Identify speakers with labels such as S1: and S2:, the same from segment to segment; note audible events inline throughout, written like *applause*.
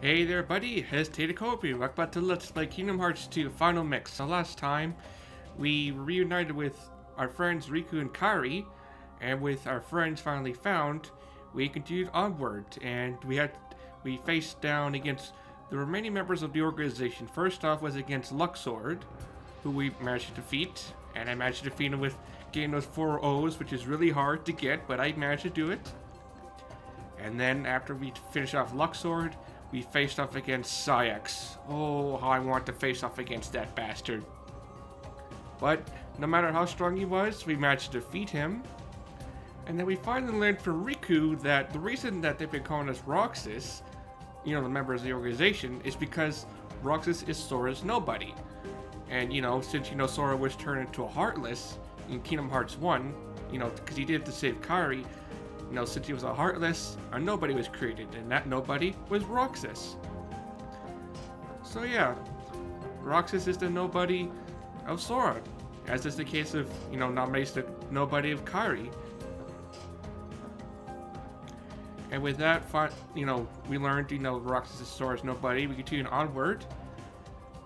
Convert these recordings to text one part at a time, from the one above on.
S1: Hey there buddy, it's Cobra. Welcome back to Let's Play Kingdom Hearts 2 Final Mix. So last time, we reunited with our friends Riku and Kairi, and with our friends finally found, we continued onward, and we had we faced down against the remaining members of the organization. First off was against Luxord, who we managed to defeat, and I managed to defeat him with getting those four O's, which is really hard to get, but I managed to do it. And then after we finished off Luxord, we faced off against Saïx. Oh, how I want to face off against that bastard. But no matter how strong he was, we managed to defeat him. And then we finally learned from Riku that the reason that they've been calling us Roxas, you know, the members of the organization, is because Roxas is Sora's nobody. And, you know, since, you know, Sora was turned into a Heartless in Kingdom Hearts 1, you know, because he did to save Kairi, know, since he was a Heartless, a nobody was created, and that nobody was Roxas. So yeah, Roxas is the nobody of Sora, as is the case of, you know, Naminé's the nobody of Kairi. And with that, you know, we learned, you know, Roxas is Sora's nobody. We continued onward.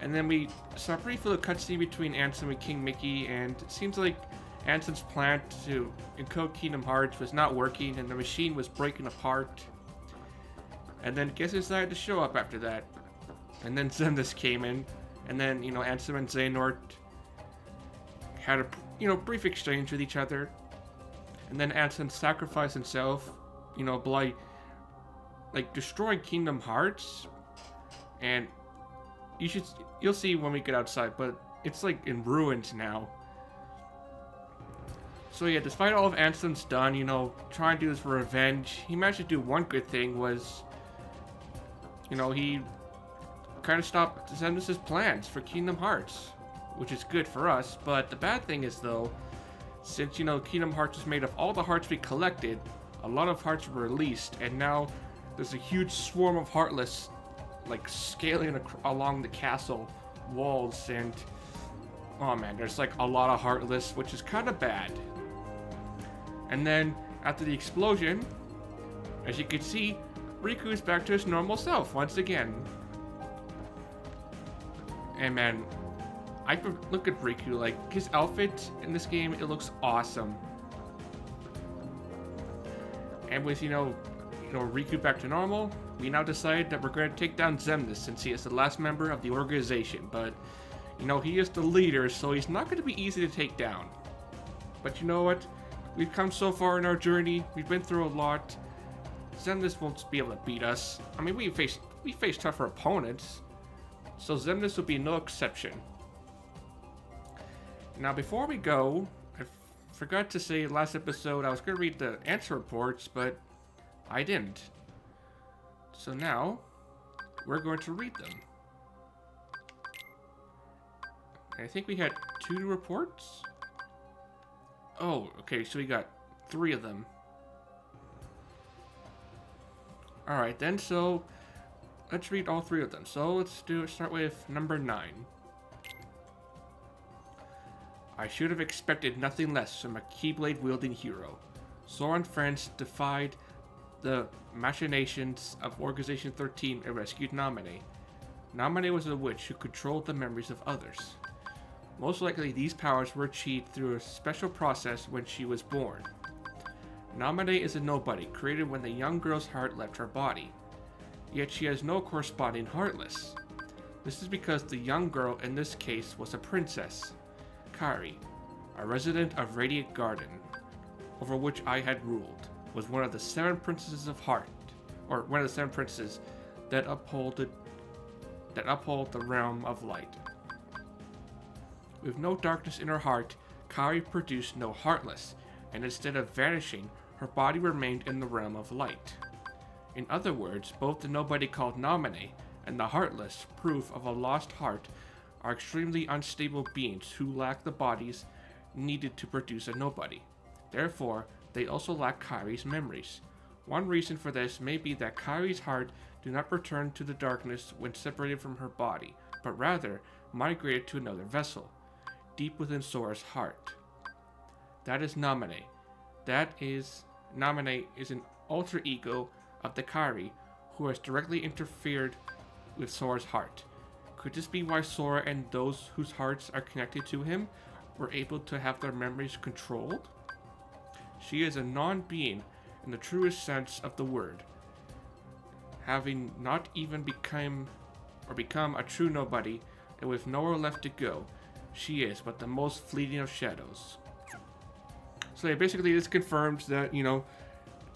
S1: And then we saw a cutscene between Ansem and King Mickey, and it seems like Ansem's plan to encode Kingdom Hearts was not working and the machine was breaking apart. And then Guess who decided to show up after that. And then *laughs* Xemnas came in, and then, you know, Ansem and Xehanort had a, you know, brief exchange with each other. And then Ansem sacrificed himself, you know, by, like, destroying Kingdom Hearts. And you should, you'll see when we get outside, but it's, like, in ruins now. So yeah, despite all of Ansem's done, you know, trying to do for revenge, he managed to do one good thing was, you know, he kind of stopped Xemnas' plans for Kingdom Hearts, which is good for us. But the bad thing is though, since, you know, Kingdom Hearts is made of all the hearts we collected, a lot of hearts were released, and now there's a huge swarm of Heartless, like, scaling along the castle walls, and, oh man, there's like a lot of Heartless, which is kind of bad. And then, after the explosion, as you can see, Riku is back to his normal self once again. And man, I look at Riku, like, his outfit in this game, it looks awesome. And with, you know, you know, Riku back to normal, we now decide that we're going to take down Xemnas since he is the last member of the organization. But, you know, he is the leader, so he's not going to be easy to take down. But you know what? We've come so far in our journey. We've been through a lot. Xemnas won't be able to beat us. I mean, we face we face tougher opponents, so Xemnas will be no exception. Now, before we go, I forgot to say last episode I was going to read the Ansem reports, but I didn't. So now, we're going to read them. I think we had two reports. Oh, okay, so we got three of them. Alright then, so let's read all three of them. So let's do start with number nine. I should have expected nothing less from a Keyblade wielding hero. Sora and friends defied the machinations of Organization 13 and rescued Namine. Namine was a witch who controlled the memories of others. Most likely these powers were achieved through a special process when she was born. Namine is a nobody, created when the young girl's heart left her body. Yet she has no corresponding heartless. This is because the young girl in this case was a princess, Kairi, a resident of Radiant Garden, over which I had ruled, was one of the seven princesses of heart, or one of the seven princes that upholded that uphold the realm of light. With no darkness in her heart, Kairi produced no heartless, and instead of vanishing, her body remained in the realm of light. In other words, both the nobody called Namine and the heartless, proof of a lost heart, are extremely unstable beings who lack the bodies needed to produce a nobody. Therefore, they also lack Kairi's memories. One reason for this may be that Kairi's heart do not return to the darkness when separated from her body, but rather migrated to another vessel deep within Sora's heart. That is Namine. That is Namine is an alter ego of the Kairi who has directly interfered with Sora's heart. Could this be why Sora and those whose hearts are connected to him were able to have their memories controlled? She is a non-being in the truest sense of the word, having not even become or become a true nobody, and with nowhere left to go, she is but the most fleeting of shadows. So yeah, basically this confirms that, you know,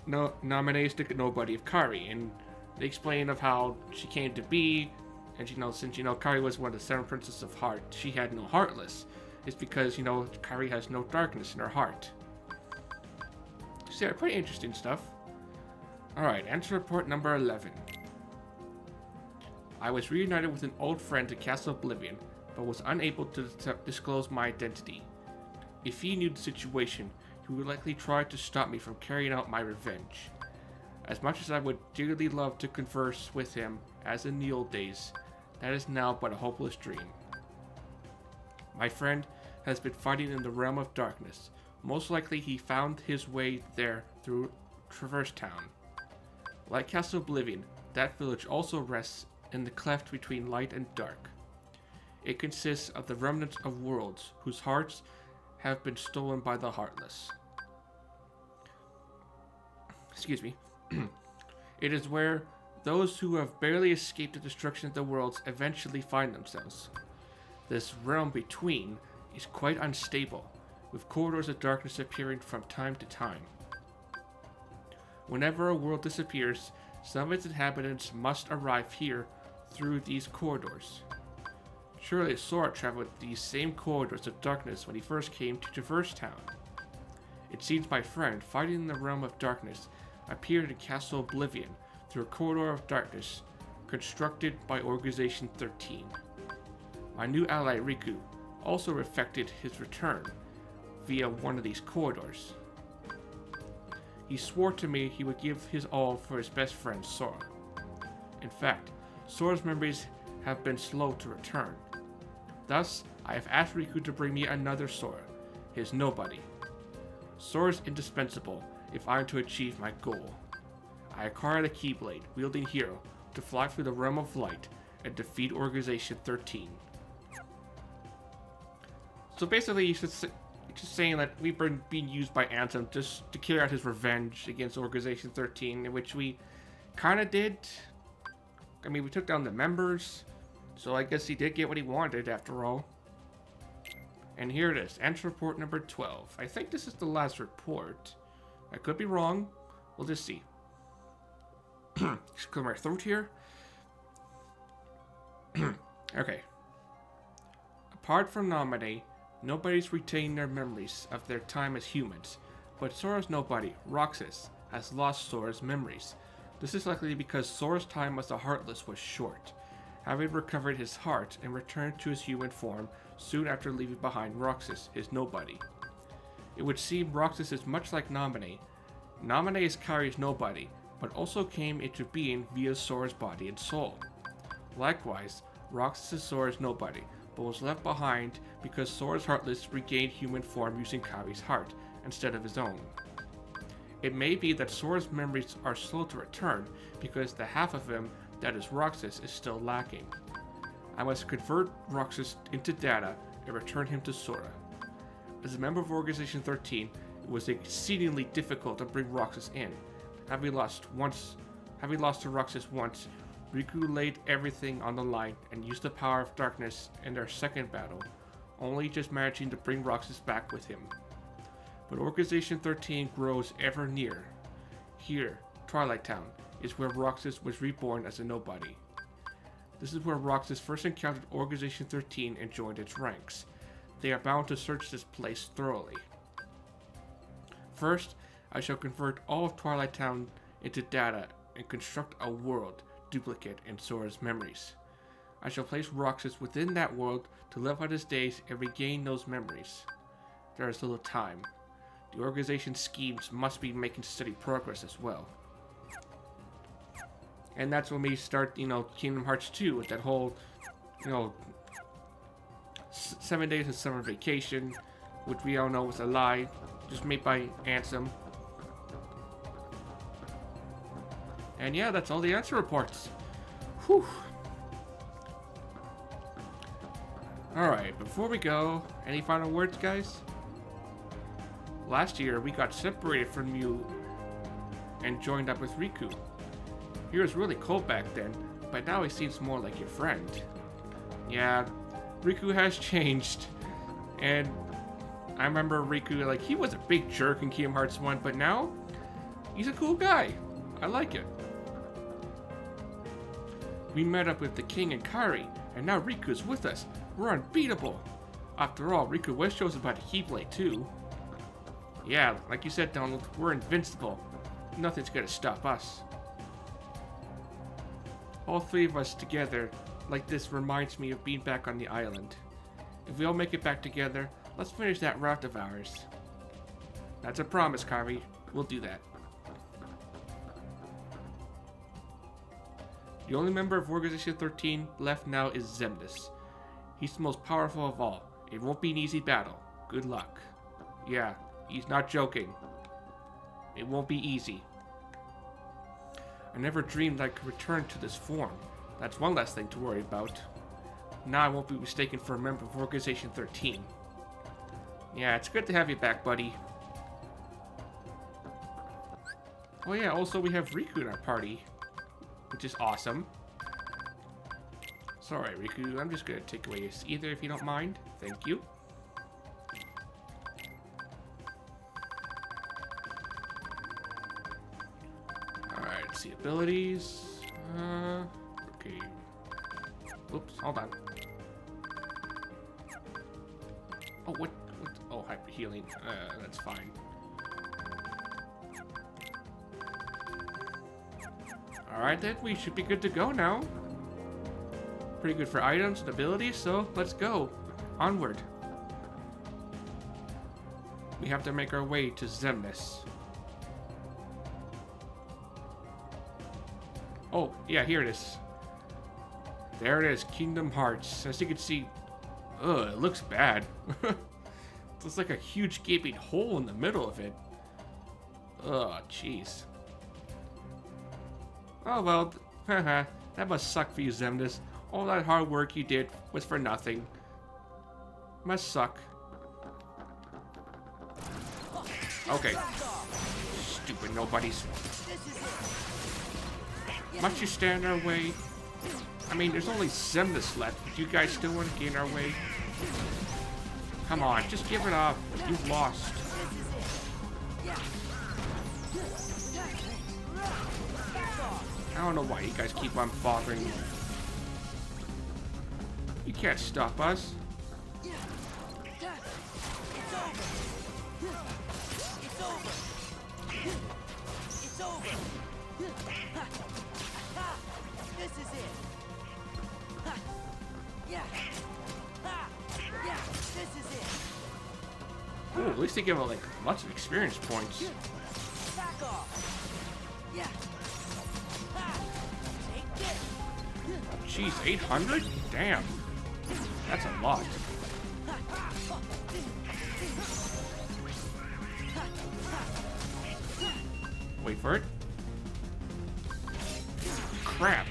S1: no Naminé is the nobody of Kairi, and they explain of how she came to be, and you know, since you know Kairi was one of the seven princesses of heart, she had no heartless. It's because, you know, Kairi has no darkness in her heart. So yeah, pretty interesting stuff. Alright, Ansem report number 11. I was reunited with an old friend at Castle Oblivion, but was unable to disclose my identity. If he knew the situation, he would likely try to stop me from carrying out my revenge. As much as I would dearly love to converse with him, as in the old days, that is now but a hopeless dream. My friend has been fighting in the realm of darkness. Most likely he found his way there through Traverse Town. Like Castle Oblivion, that village also rests in the cleft between light and dark. It consists of the remnants of worlds whose hearts have been stolen by the heartless. Excuse me. *clears throat* it is where those who have barely escaped the destruction of the worlds eventually find themselves. This realm between is quite unstable, with corridors of darkness appearing from time to time. Whenever a world disappears, some of its inhabitants must arrive here through these corridors. Surely Sora traveled these same corridors of darkness when he first came to Traverse Town. It seems my friend, fighting in the realm of darkness, appeared in Castle Oblivion through a corridor of darkness constructed by Organization 13. My new ally Riku also effected his return via one of these corridors. He swore to me he would give his all for his best friend Sora. In fact, Sora's memories have been slow to return. Thus, I have asked Riku to bring me another Sora, his nobody. Sora is indispensable if I am to achieve my goal. I acquire the Keyblade, wielding hero, to fly through the realm of light and defeat Organization 13. So basically, he's just, saying that we've been being used by Ansem just to carry out his revenge against Organization 13, in which we kind of did. I mean, we took down the members, so I guess he did get what he wanted after all. And here it is, Ansem report number 12. I think this is the last report. I could be wrong. We'll just see. *clears throat* just clear my throat here. *clears throat* okay. Apart from Naminé, nobody's retained their memories of their time as humans. But Sora's nobody, Roxas, has lost Sora's memories. This is likely because Sora's time as a Heartless was short having recovered his heart and returned to his human form soon after leaving behind Roxas, his nobody. It would seem Roxas is much like Naminé. Naminé is Kairi's nobody, but also came into being via Sora's body and soul. Likewise, Roxas is Sora's nobody, but was left behind because Sora's Heartless regained human form using Kairi's heart instead of his own. It may be that Sora's memories are slow to return because the half of him that is Roxas is still lacking. I must convert Roxas into data and return him to Sora. As a member of Organization 13, it was exceedingly difficult to bring Roxas in. Having lost once, having lost to Roxas once, Riku laid everything on the line and used the power of darkness in their second battle, only just managing to bring Roxas back with him. But Organization 13 grows ever near. Here, Twilight Town, is where Roxas was reborn as a nobody. This is where Roxas first encountered Organization 13 and joined its ranks. They are bound to search this place thoroughly. First, I shall convert all of Twilight Town into data and construct a world duplicate in Sora's memories. I shall place Roxas within that world to live out his days and regain those memories. There is little time. The organization's schemes must be making steady progress as well. And that's when we start, you know, Kingdom Hearts 2 with that whole, you know, seven days of summer vacation, which we all know was a lie, just made by Ansem. And yeah, that's all the Ansem reports. Whew. Alright, before we go, any final words, guys? Last year, we got separated from you and joined up with Riku. He was really cold back then, but now he seems more like your friend. Yeah, Riku has *laughs* changed, and I remember Riku, like, he was a big jerk in Kingdom Hearts 1, but now, he's a cool guy. I like it. We met up with the king and Kairi, and now Riku's with us. We're unbeatable. After all, Riku was chosen by the Keyblade too. Yeah, like you said, Donald, we're invincible. Nothing's gonna stop us. All three of us together, like this, reminds me of being back on the island. If we all make it back together, let's finish that route of ours. That's a promise, Kairi. We'll do that. The only member of Organization 13 left now is Xemnas. He's the most powerful of all. It won't be an easy battle. Good luck. Yeah, he's not joking. It won't be easy. I never dreamed I could return to this form. That's one less thing to worry about. Now I won't be mistaken for a member of Organization 13. Yeah, it's good to have you back, buddy. Oh yeah, also we have Riku in our party which is awesome. Sorry, Riku, I'm just gonna take away either if you don't mind. Thank you. See abilities. Uh, okay. Oops, hold on. Oh, what? what? Oh, hyper healing. Uh, that's fine. Alright then, we should be good to go now. Pretty good for items and abilities, so let's go. Onward. We have to make our way to Xemnas. Oh, yeah, here it is. There it is, Kingdom Hearts. As you can see, ugh, it looks bad. *laughs* It's like a huge gaping hole in the middle of it. Oh, jeez. Oh well, *laughs* haha, that must suck for you, Xemnas. All that hard work you did was for nothing. Must suck. Okay. Stupid nobodies. Must you stand our way? I mean, there's only Xemnas left, but you guys still want to get in our way? Come on, just give it up. You've lost. I don't know why you guys keep on bothering me. You can't stop us. Ooh, at least they give it like lots of experience points. Yeah. Jeez, 800? Damn. That's a lot. Wait for it. Crap.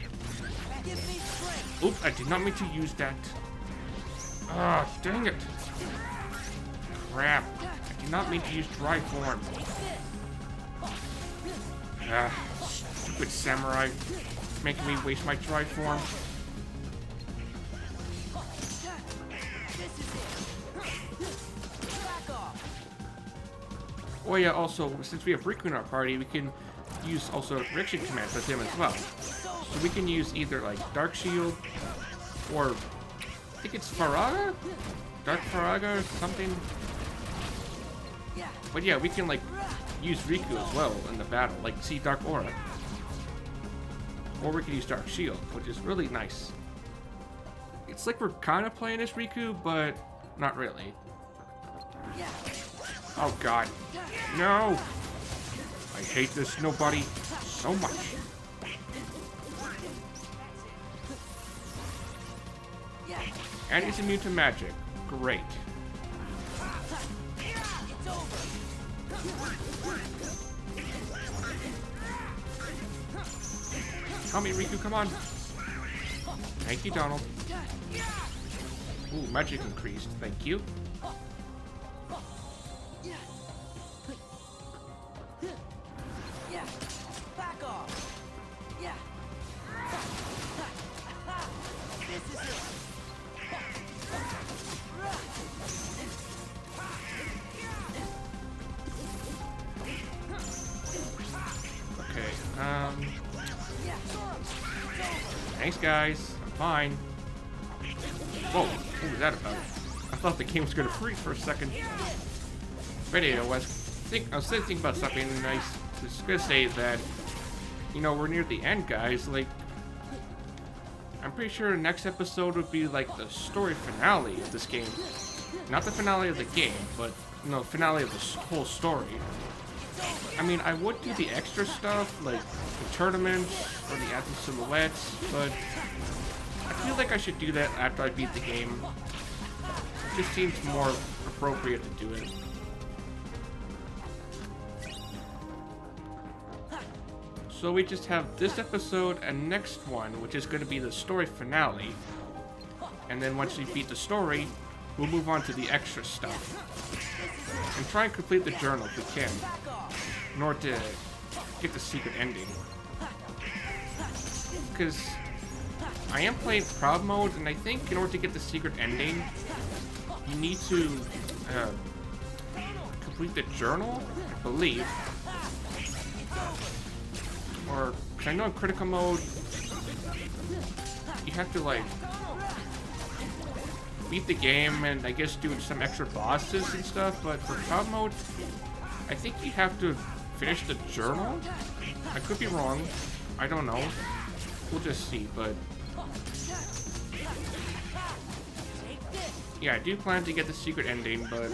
S1: Oops, I did not mean to use that. Ah, oh, dang it. Crap. I did not mean to use drive form. Ah, stupid samurai making me waste my drive form. Oh yeah, also, since we have Riku in our party, we can use also direction commands with him as well. So we can use either like Dark Shield or I think it's Firaga? Dark Firaga or something. But yeah, we can like use Riku as well in the battle, like see Dark Aura. Or we can use Dark Shield, which is really nice. It's like we're kind of playing as Riku, but not really. Oh god. No! I hate this nobody so much. And he's immune to magic. Great. Help me, Riku, come on. Thank you, Donald. Ooh, magic increased. Thank you. Game was gonna freeze for a second. But I was, think, I was thinking about something nice. Just gonna say that, you know, we're near the end, guys. Like, I'm pretty sure the next episode would be like the story finale of this game. Not the finale of the game, but, you know, finale of the whole story. I mean, I would do the extra stuff, like the tournaments or the Absent silhouettes, but I feel like I should do that after I beat the game. Just seems more appropriate to do it. So we just have this episode and next one, which is going to be the story finale. And then once we beat the story, we'll move on to the extra stuff. And try and complete the journal if we can in order to get the secret ending. Because I am playing proud mode, and I think in order to get the secret ending, you need to uh, complete the journal, I believe. Or, I know in critical mode, you have to like beat the game and I guess do some extra bosses and stuff, but for proud mode, I think you have to finish the journal? I could be wrong. I don't know. We'll just see, but... Yeah, I do plan to get the secret ending, but...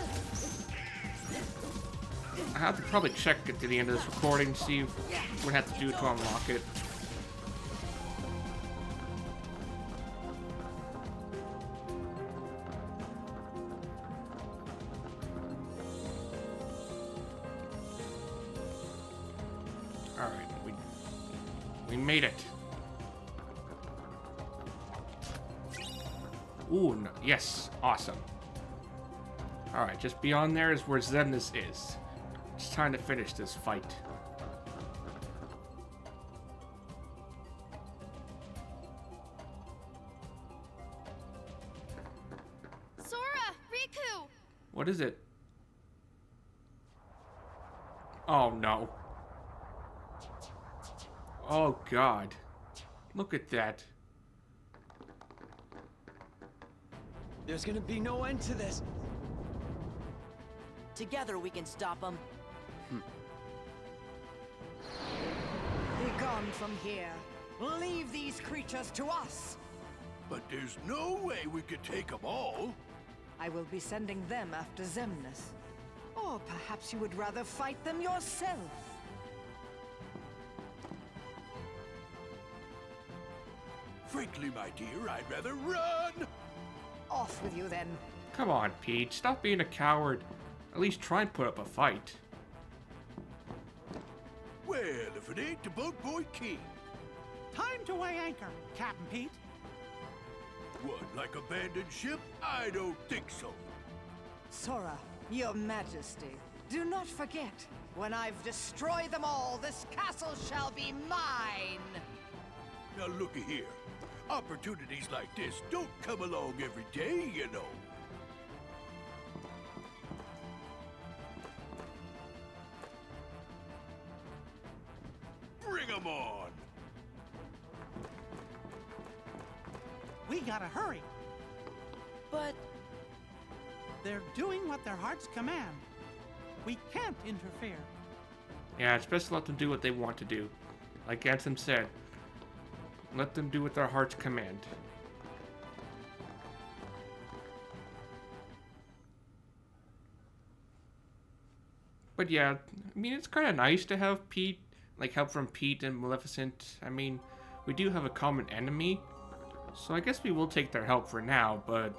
S1: I have to probably check it to the end of this recording, to see what I have to do to unlock it. Alright, we, we made it. Ooh, no, yes, awesome. Alright, just beyond there is where Xemnas is. It's time to finish this fight.
S2: Sora! Riku!
S1: What is it? Oh no. Oh god. Look at that.
S3: There's gonna be no end to this.
S4: Together we can stop hmm. them.
S5: Be gone from here. Leave these creatures to us.
S6: But there's no way we could take them all.
S5: I will be sending them after Xemnas. Or perhaps you would rather fight them yourself.
S6: Frankly, my dear, I'd rather run.
S5: Off with you then.
S1: Come on, Pete. Stop being a coward. At least try and put up a fight.
S6: Well, if it ain't the Boat Boy King.
S7: Time to weigh anchor, Captain Pete.
S6: What, like abandoned ship? I don't think so.
S5: Sora, your majesty, do not forget, when I've destroyed them all, this castle shall be mine!
S6: Now looky here. Opportunities like this don't come along every day, you know. Bring 'em on!
S7: We gotta hurry.
S4: But
S7: They're doing what their hearts command. We can't interfere.
S1: Yeah, it's best to let them do what they want to do. Like Ansem said, let them do what their hearts command. But yeah, I mean, it's kind of nice to have Pete, like help from Pete and Maleficent. I mean, we do have a common enemy, so I guess we will take their help for now, but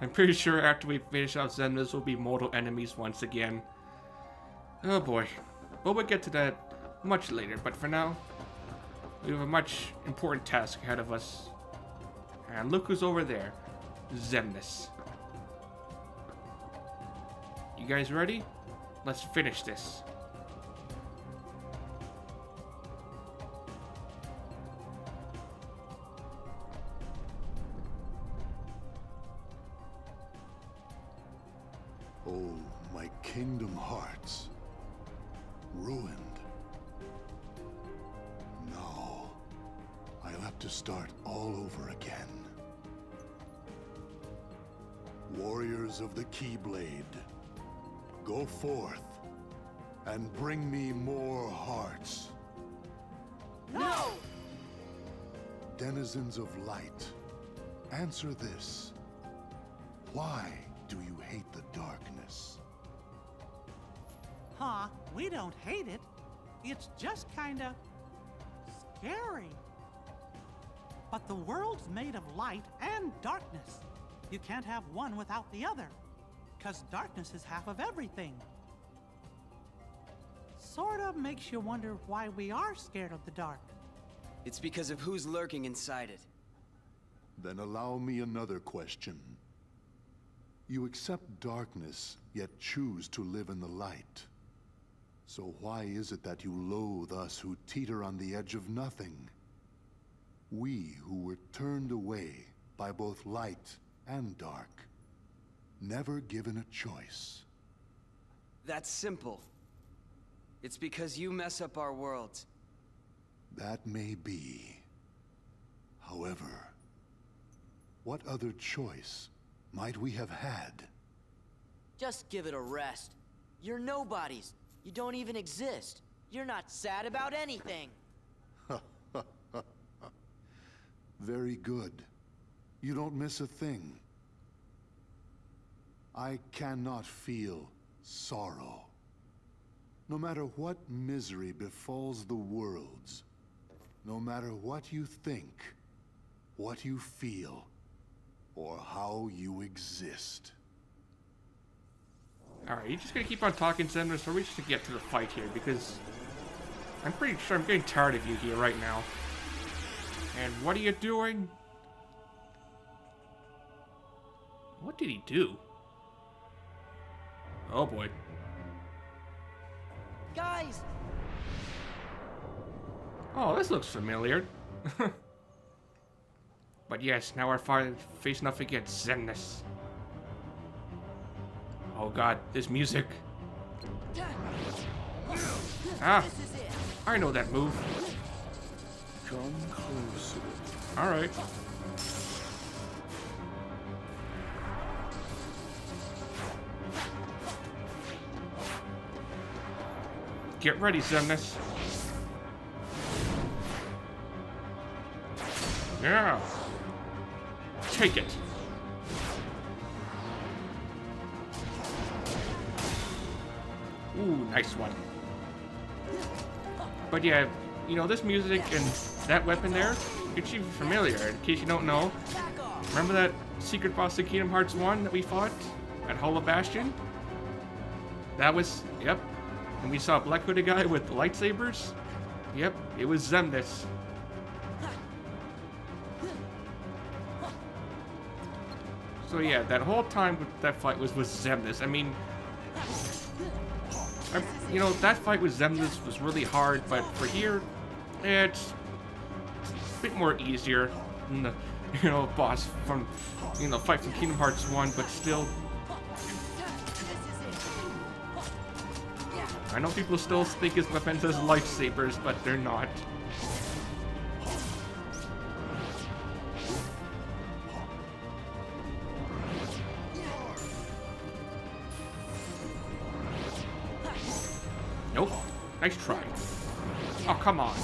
S1: I'm pretty sure after we finish off Xemnas, we'll be mortal enemies once again. Oh boy. But we'll get to that much later, but for now, We have a much important task ahead of us. And look who's over there. Xemnas. You guys ready? Let's finish this.
S6: And bring me more hearts.
S4: No!
S6: Denizens of light, answer this. Why do you hate the darkness?
S7: Huh? We don't hate it. It's just kinda scary. But the world's made of light and darkness. You can't have one without the other. Because darkness is half of everything. Sorta makes you wonder why we are scared of the dark.
S3: It's because of who's lurking inside it.
S6: Then allow me another question. You accept darkness, yet choose to live in the light. So why is it that you loathe us who teeter on the edge of nothing? We who were turned away by both light and dark. Never given a choice.
S3: That's simple. It's because you mess up our worlds.
S6: That may be. However, what other choice might we have had?
S4: Just give it a rest. You're nobodies. You don't even exist. You're not sad about anything. *laughs*
S6: Very good. You don't miss a thing. I cannot feel sorrow. No matter what misery befalls the worlds, no matter what you think, what you feel, or how you exist.
S1: Alright, you just gonna keep on talking, Xemnas, or we just gonna get to the fight here? Because I'm pretty sure I'm getting tired of you here right now. And what are you doing? What did he do? Oh boy.
S4: Guys,
S1: Oh, this looks familiar. *laughs* but yes, now we're fi- facing off against Xemnas. Oh god, this music. Ah,
S4: this is it.
S1: I know that move.
S6: Come closer.
S1: Alright. Get ready, Xemnas. Yeah. Take it. Ooh, nice one. But yeah, you know, this music and that weapon there, it's even familiar. In case you don't know, remember that secret boss of Kingdom Hearts 1 that we fought at Hollow Bastion? That was, yep. And we saw a black hooded guy with lightsabers? Yep, it was Xemnas. So yeah, that whole time with that fight was with Xemnas. I mean, I, you know, that fight with Xemnas was really hard, but for here, it's a bit more easier than the, *laughs* you know, boss from, you know, fight from Kingdom Hearts 1, but still, I know people still think his weapons as lightsabers, but they're not. Nope. Nice try. Oh, come on.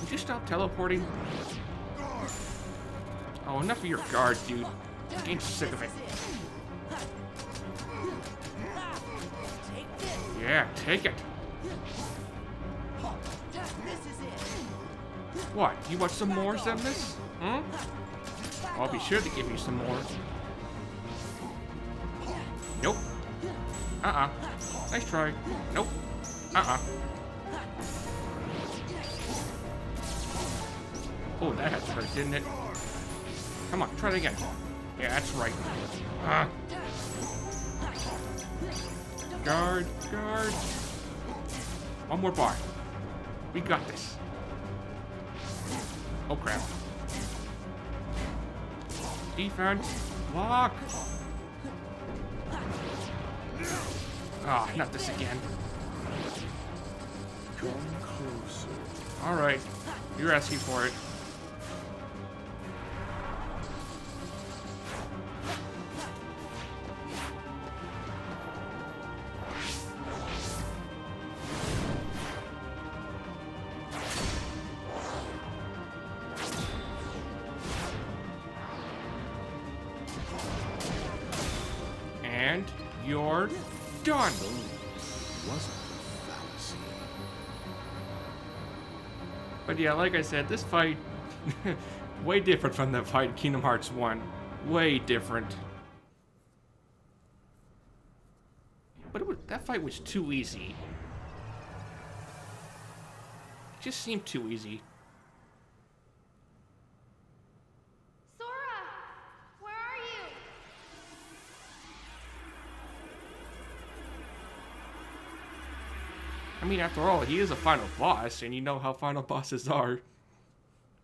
S1: Would you stop teleporting? Oh, enough of your guard, dude. I'm getting sick of it. Yeah, take it. What? You want some more, Xemnas? Hmm? I'll be sure to give you some more. Nope. Uh-uh. Nice try. Nope. Uh-uh. Oh, that to hurt, didn't it? Come on, try it again. Yeah, that's right. Ah. Guard, guard. One more bar. We got this. Oh crap. Defense. Block. Ah, oh, not this again.
S6: Come closer.
S1: Alright. You're asking for it. Yeah, like I said, this fight *laughs* way different from the fight Kingdom Hearts 1. Way different. But was, that fight was too easy. It just seemed too easy. I mean, after all, he is a final boss, and you know how final bosses are.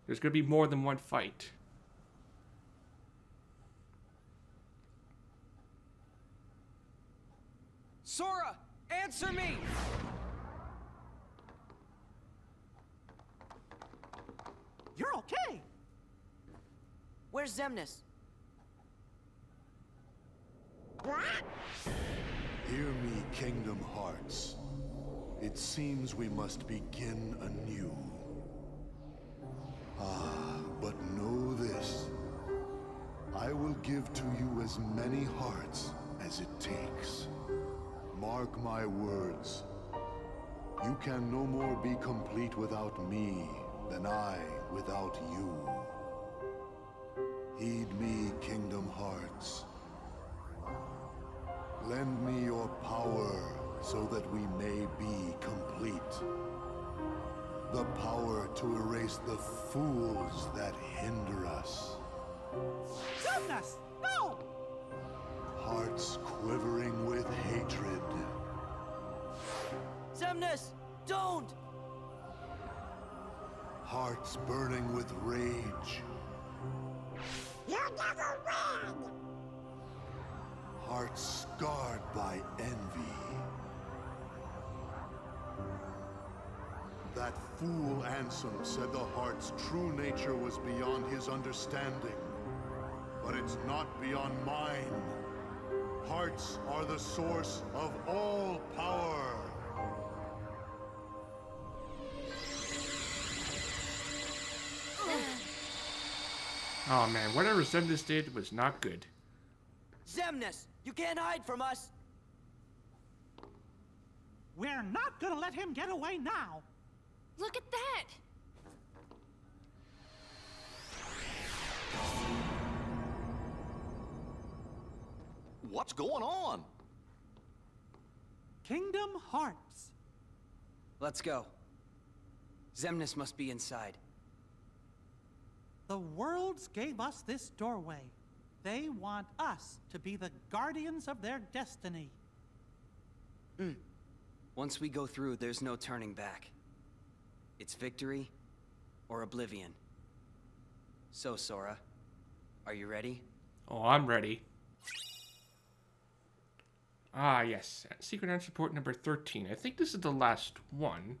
S1: There's gonna be more than one fight.
S3: Sora, answer me!
S7: You're okay.
S4: Where's Xemnas?
S6: Hear me, Kingdom Hearts. It seems we must begin anew. Ah, but know this. I will give to you as many hearts as it takes. Mark my words. You can no more be complete without me than I without you. Heed me, Kingdom Hearts. Lend me your power so that we may be complete. The power to erase the fools that hinder us.
S7: Goodness! No!
S6: Hearts quivering with hatred.
S4: Xemnas, don't!
S6: Hearts burning with rage.
S8: You never win!
S6: Hearts scarred by envy. That fool Ansem said the heart's true nature was beyond his understanding. But it's not beyond mine. Hearts are the source of all power.
S1: Oh man, whatever Xemnas did was not good.
S4: Xemnas, you can't hide from us!
S7: We're not gonna let him get away now.
S2: Look at that!
S9: What's going on?
S7: Kingdom Hearts.
S3: Let's go. Xemnas must be inside.
S7: The worlds gave us this doorway. They want us to be the guardians of their destiny. Hmm.
S3: Once we go through, there's no turning back. It's victory or oblivion. So, Sora, are you ready?
S1: Oh, I'm ready. Ah, yes. Secret Ansem Report number 13. I think this is the last one.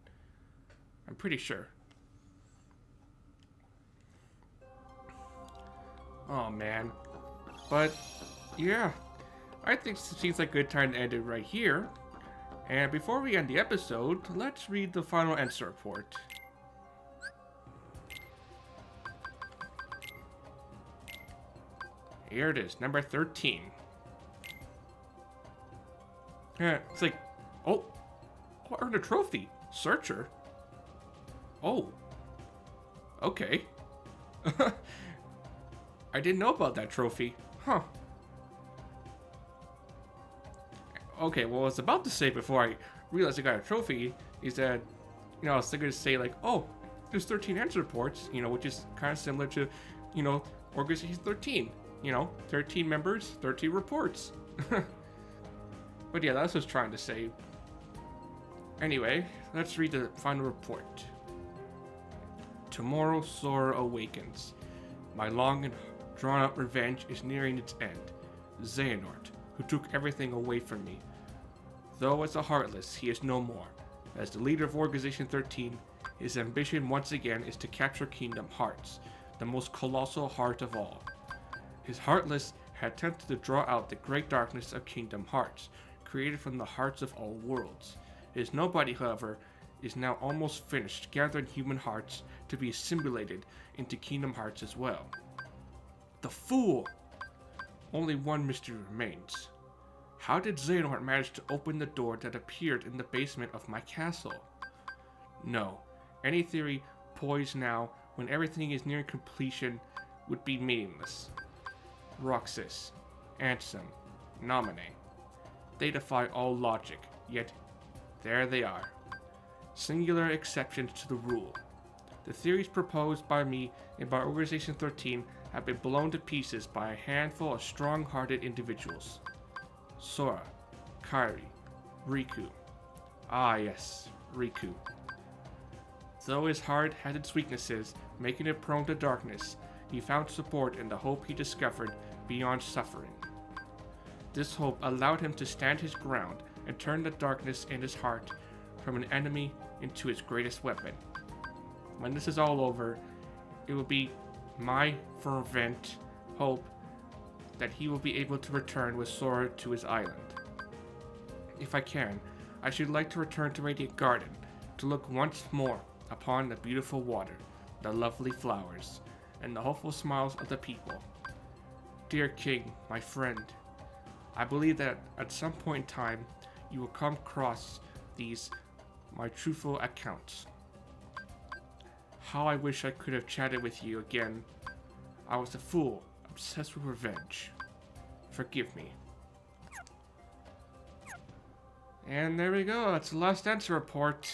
S1: I'm pretty sure. Oh, man. But, yeah. I think it seems like a good time to end it right here. And before we end the episode, let's read the final Ansem report. Here it is, number 13. Yeah, it's like, oh, I earned a trophy. Searcher. Oh. Okay. *laughs* I didn't know about that trophy. Huh. Okay, well, I was about to say before I realized I got a trophy is that, you know, I was going to say, like, oh, there's 13 Ansem reports, you know, which is kind of similar to, you know, Organization 13. You know, 13 members, 13 reports. *laughs* but yeah, that's what I was trying to say. Anyway, let's read the final report. Tomorrow Sora awakens. My long and drawn out revenge is nearing its end. Xehanort, who took everything away from me. Though as a Heartless, he is no more. As the leader of Organization 13, his ambition once again is to capture Kingdom Hearts, the most colossal heart of all. His Heartless had attempted to draw out the great darkness of Kingdom Hearts, created from the hearts of all worlds. His nobody, however, is now almost finished gathering human hearts to be assimilated into Kingdom Hearts as well. The fool! Only one mystery remains. How did Xehanort manage to open the door that appeared in the basement of my castle? No, any theory poised now, when everything is near completion, would be meaningless. Roxas, Ansem, Naminé. They defy all logic, yet there they are. Singular exceptions to the rule. The theories proposed by me and by Organization 13 have been blown to pieces by a handful of strong-hearted individuals. Sora, Kairi, Riku. Ah yes, Riku. Though his heart had its weaknesses, making it prone to darkness, he found support in the hope he discovered beyond suffering. This hope allowed him to stand his ground and turn the darkness in his heart from an enemy into his greatest weapon. When this is all over, it will be my fervent hope that he will be able to return with Sora to his island. If I can, I should like to return to Radiant Garden to look once more upon the beautiful water, the lovely flowers, and the hopeful smiles of the people. Dear King, my friend, I believe that at some point in time you will come across these, my truthful accounts. How I wish I could have chatted with you again. I was a fool, obsessed with revenge. Forgive me. And there we go, that's the last Ansem report.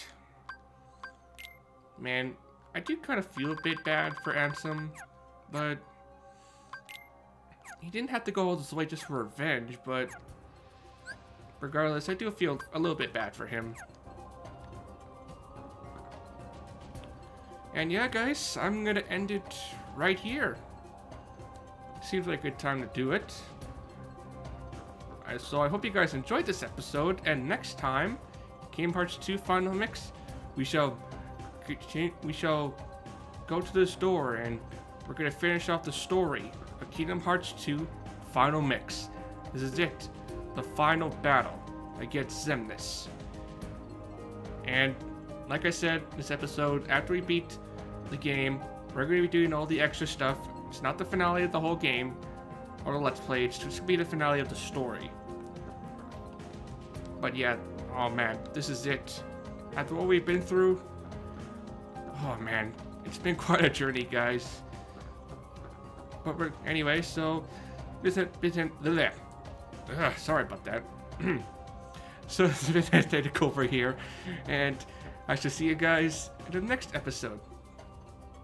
S1: Man, I do kind of feel a bit bad for Ansem, but he didn't have to go all this way just for revenge, but regardless, I do feel a little bit bad for him. And yeah, guys, I'm gonna end it right here. Seems like a good time to do it. So I hope you guys enjoyed this episode, and next time, Kingdom Hearts 2 Final Mix, we shall we shall go to the store and we're gonna finish off the story of Kingdom Hearts 2 Final Mix. This is it, the final battle against Xemnas. And like I said, this episode, after we beat the game, we're gonna be doing all the extra stuff. It's not the finale of the whole game or the Let's Play, it's just be the finale of the story. But yeah, oh man, this is it. After what we've been through, Oh man, it's been *laughs* quite a journey, guys. But we're, anyway, so visit visit the Ugh, sorry about that. *clears throat* so *laughs* this is take over here, and I shall see you guys in the next episode.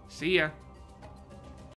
S1: See ya.